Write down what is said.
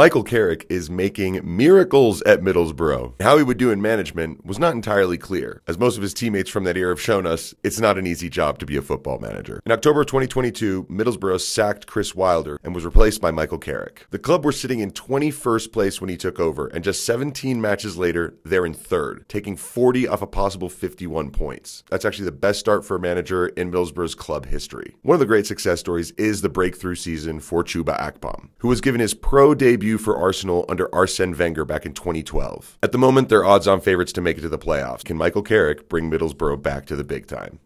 Michael Carrick is making miracles at Middlesbrough. How he would do in management was not entirely clear, as most of his teammates from that era have shown us it's not an easy job to be a football manager. In October 2022, Middlesbrough sacked Chris Wilder and was replaced by Michael Carrick. The club were sitting in 21st place when he took over, and just 17 matches later, they're in third, taking 40 off a possible 51 points. That's actually the best start for a manager in Middlesbrough's club history. One of the great success stories is the breakthrough season for Chuba Akpom, who was given his pro debut for Arsenal under Arsene Wenger back in 2012. At the moment, they're odds on favorites to make it to the playoffs. Can Michael Carrick bring Middlesbrough back to the big time?